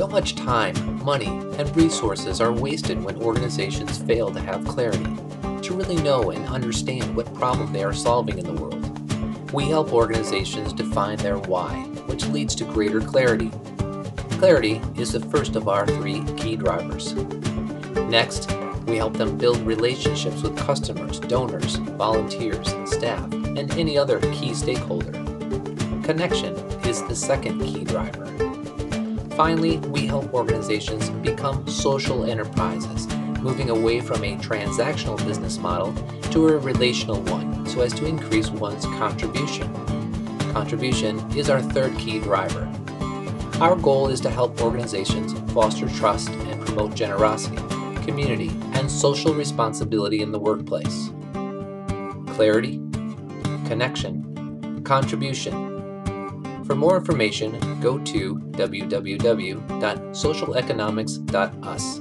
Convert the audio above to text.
So much time, money, and resources are wasted when organizations fail to have clarity, to really know and understand what problem they are solving in the world. We help organizations define their why, which leads to greater clarity. Clarity is the first of our three key drivers. Next, we help them build relationships with customers, donors, volunteers, staff, and any other key stakeholder. Connection is the second key driver. Finally, we help organizations become social enterprises, moving away from a transactional business model to a relational one so as to increase one's contribution. Contribution is our third key driver. Our goal is to help organizations foster trust and promote generosity, community, and social responsibility in the workplace. Clarity, connection, contribution. For more information, go to www.socialeconomics.us.